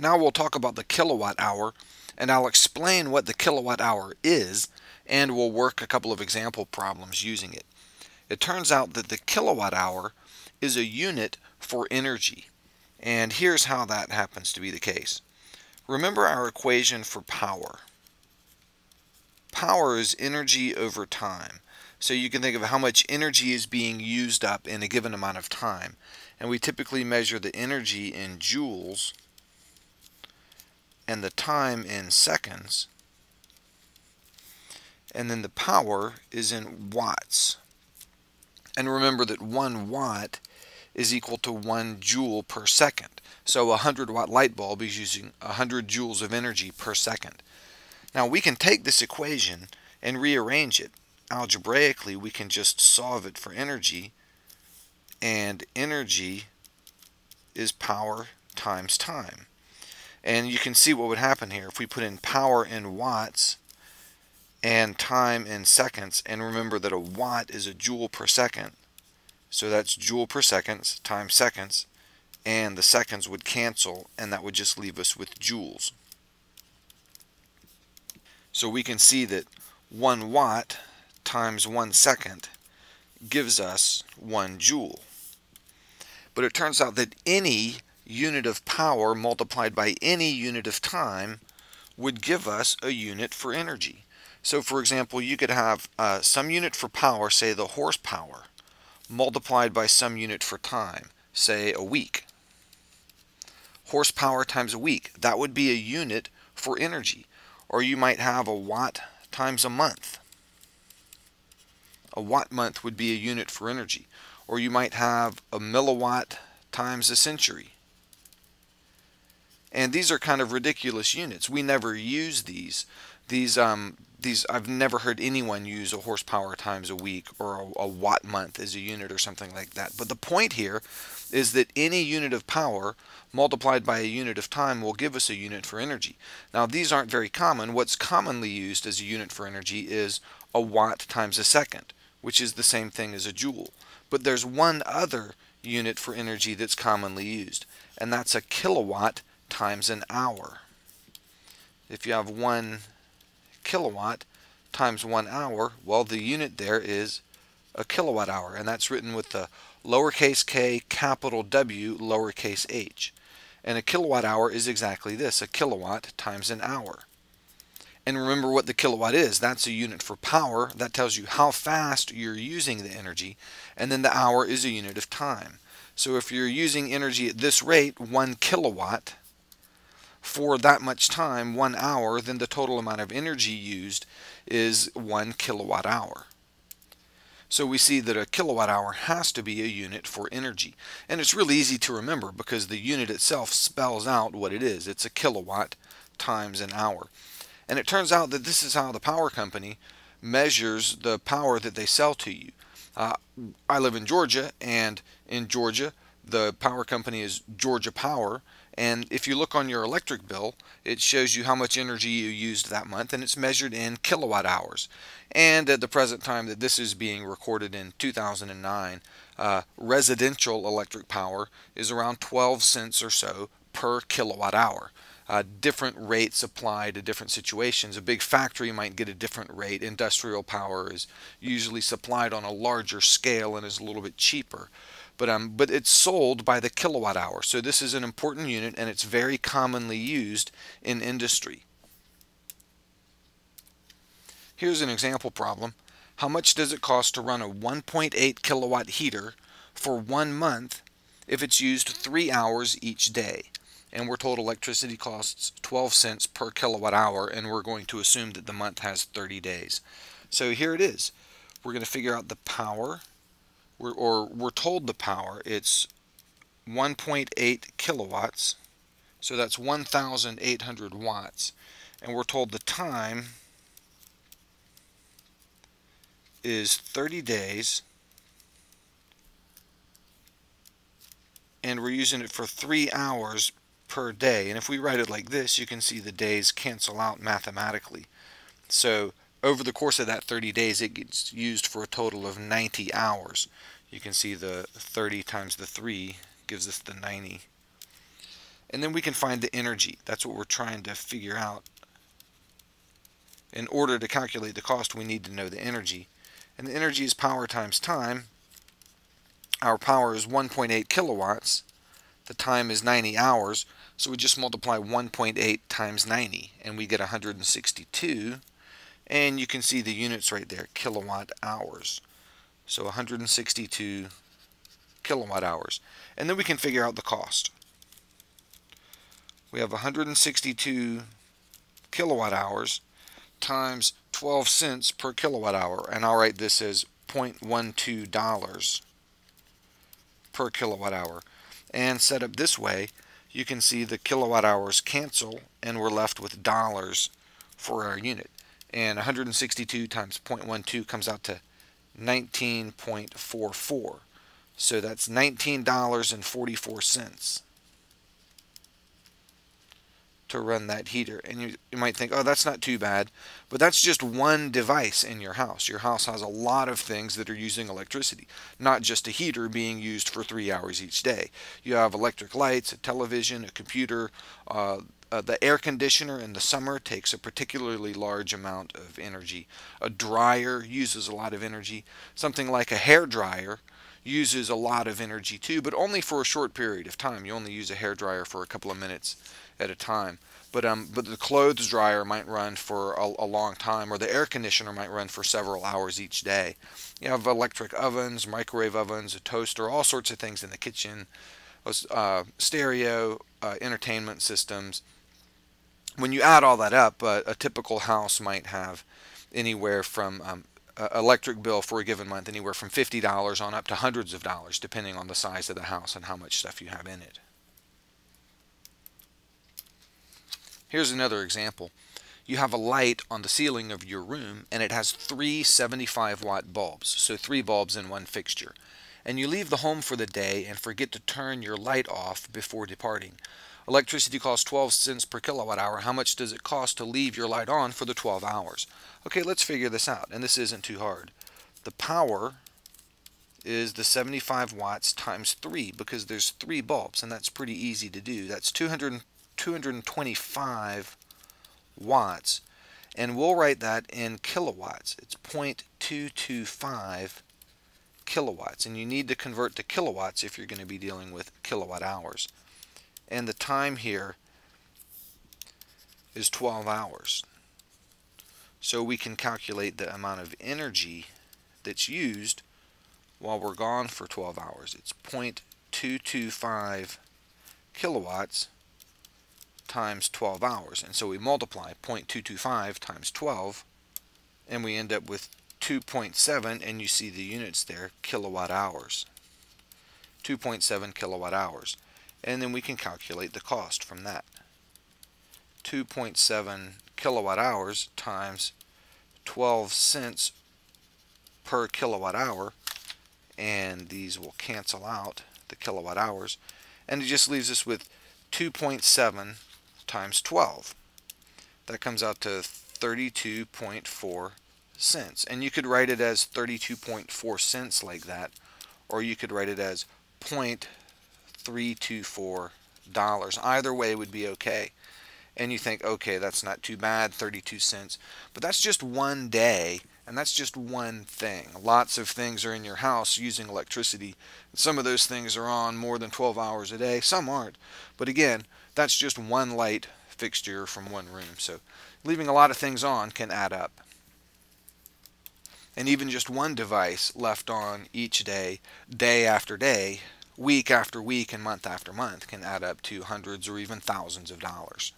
Now we'll talk about the kilowatt hour and I'll explain what the kilowatt hour is and we'll work a couple of example problems using it. It turns out that the kilowatt hour is a unit for energy and here's how that happens to be the case. Remember our equation for power. Power is energy over time. So you can think of how much energy is being used up in a given amount of time. And we typically measure the energy in joules and the time in seconds. And then the power is in watts. And remember that 1 watt is equal to 1 joule per second. So a 100 watt light bulb is using 100 joules of energy per second. Now we can take this equation and rearrange it algebraically we can just solve it for energy and energy is power times time and you can see what would happen here. If we put in power in watts and time in seconds and remember that a watt is a joule per second. So that's joule per seconds times seconds and the seconds would cancel and that would just leave us with joules. So we can see that 1 watt times 1 second gives us 1 joule. But it turns out that any unit of power multiplied by any unit of time would give us a unit for energy. So for example, you could have uh, some unit for power, say the horsepower, multiplied by some unit for time, say a week. Horsepower times a week, that would be a unit for energy. Or you might have a watt times a month a watt month would be a unit for energy. Or you might have a milliwatt times a century. And these are kind of ridiculous units. We never use these. These, um, these I've never heard anyone use a horsepower times a week or a, a watt month as a unit or something like that. But the point here is that any unit of power multiplied by a unit of time will give us a unit for energy. Now these aren't very common. What's commonly used as a unit for energy is a watt times a second which is the same thing as a joule. But there's one other unit for energy that's commonly used, and that's a kilowatt times an hour. If you have one kilowatt times one hour, well, the unit there is a kilowatt hour, and that's written with the lowercase k, capital W, lowercase h. And a kilowatt hour is exactly this, a kilowatt times an hour. And remember what the kilowatt is. That's a unit for power. That tells you how fast you're using the energy. And then the hour is a unit of time. So if you're using energy at this rate, one kilowatt, for that much time, one hour, then the total amount of energy used is one kilowatt hour. So we see that a kilowatt hour has to be a unit for energy. And it's really easy to remember because the unit itself spells out what it is. It's a kilowatt times an hour. And it turns out that this is how the power company measures the power that they sell to you. Uh, I live in Georgia, and in Georgia, the power company is Georgia Power. And if you look on your electric bill, it shows you how much energy you used that month, and it's measured in kilowatt hours. And at the present time that this is being recorded in 2009, uh, residential electric power is around 12 cents or so per kilowatt hour uh, different rates apply to different situations. A big factory might get a different rate. Industrial power is usually supplied on a larger scale and is a little bit cheaper. But, um, but it's sold by the kilowatt hour. So this is an important unit and it's very commonly used in industry. Here's an example problem. How much does it cost to run a 1.8 kilowatt heater for one month if it's used three hours each day? and we're told electricity costs 12 cents per kilowatt hour and we're going to assume that the month has 30 days. So here it is. We're going to figure out the power we're, or we're told the power. It's 1.8 kilowatts so that's 1,800 watts and we're told the time is 30 days and we're using it for three hours per day. And if we write it like this, you can see the days cancel out mathematically. So over the course of that 30 days, it gets used for a total of 90 hours. You can see the 30 times the 3 gives us the 90. And then we can find the energy. That's what we're trying to figure out. In order to calculate the cost, we need to know the energy. And the energy is power times time. Our power is 1.8 kilowatts. The time is 90 hours. So we just multiply 1.8 times 90 and we get 162. And you can see the units right there, kilowatt hours. So 162 kilowatt hours. And then we can figure out the cost. We have 162 kilowatt hours times 12 cents per kilowatt hour. And I'll write this as $0.12 per kilowatt hour. And set up this way, you can see the kilowatt hours cancel and we're left with dollars for our unit. And 162 times 0.12 comes out to 19.44. So that's $19.44 to run that heater. And you, you might think, oh, that's not too bad. But that's just one device in your house. Your house has a lot of things that are using electricity, not just a heater being used for three hours each day. You have electric lights, a television, a computer. Uh, uh, the air conditioner in the summer takes a particularly large amount of energy. A dryer uses a lot of energy. Something like a hair dryer uses a lot of energy too, but only for a short period of time. You only use a hair dryer for a couple of minutes at a time. But um, but the clothes dryer might run for a, a, long time, or the air conditioner might run for several hours each day. You have electric ovens, microwave ovens, a toaster, all sorts of things in the kitchen, uh, stereo, uh, entertainment systems. When you add all that up, uh, a typical house might have anywhere from um, electric bill for a given month anywhere from $50 on up to hundreds of dollars depending on the size of the house and how much stuff you have in it. Here's another example. You have a light on the ceiling of your room and it has three 75 watt bulbs, so three bulbs in one fixture. And you leave the home for the day and forget to turn your light off before departing. Electricity costs 12 cents per kilowatt hour. How much does it cost to leave your light on for the 12 hours? Okay, let's figure this out, and this isn't too hard. The power is the 75 watts times 3 because there's three bulbs, and that's pretty easy to do. That's 200 225 watts and we'll write that in kilowatts. It's 0.225 kilowatts and you need to convert to kilowatts if you're going to be dealing with kilowatt hours. And the time here is 12 hours. So we can calculate the amount of energy that's used while we're gone for 12 hours. It's 0.225 kilowatts times 12 hours. And so we multiply 0.225 times 12 and we end up with 2.7 and you see the units there, kilowatt hours. 2.7 kilowatt hours and then we can calculate the cost from that. 2.7 kilowatt hours times 12 cents per kilowatt hour and these will cancel out the kilowatt hours. And it just leaves us with 2.7 times 12 that comes out to 32.4 cents. And you could write it as 32.4 cents like that or you could write it as point $324. Either way would be okay. And you think, okay, that's not too bad, 32 cents. But that's just one day, and that's just one thing. Lots of things are in your house using electricity. Some of those things are on more than 12 hours a day, some aren't. But again, that's just one light fixture from one room. So leaving a lot of things on can add up. And even just one device left on each day, day after day, week after week, and month after month can add up to hundreds or even thousands of dollars.